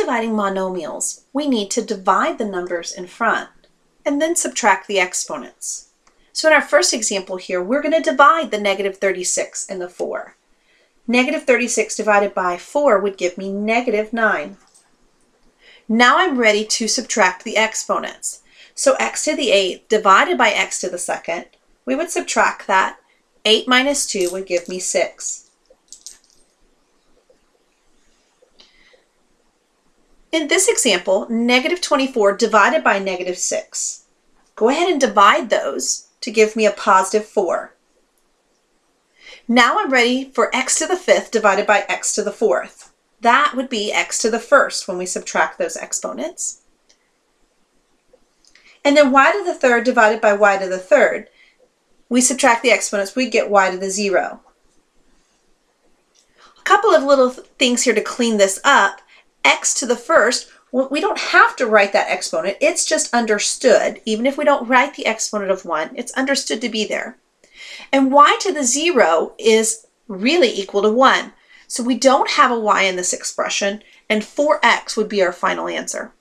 dividing monomials, we need to divide the numbers in front and then subtract the exponents. So in our first example here, we're going to divide the negative 36 and the 4. Negative 36 divided by 4 would give me negative 9. Now I'm ready to subtract the exponents. So x to the 8th divided by x to the second, we would subtract that. 8 minus 2 would give me 6. In this example, negative 24 divided by negative 6. Go ahead and divide those to give me a positive 4. Now I'm ready for x to the fifth divided by x to the fourth. That would be x to the first when we subtract those exponents. And then y to the third divided by y to the third. We subtract the exponents, we get y to the zero. A couple of little things here to clean this up. X to the first, we don't have to write that exponent. It's just understood. Even if we don't write the exponent of 1, it's understood to be there. And y to the 0 is really equal to 1. So we don't have a y in this expression, and 4x would be our final answer.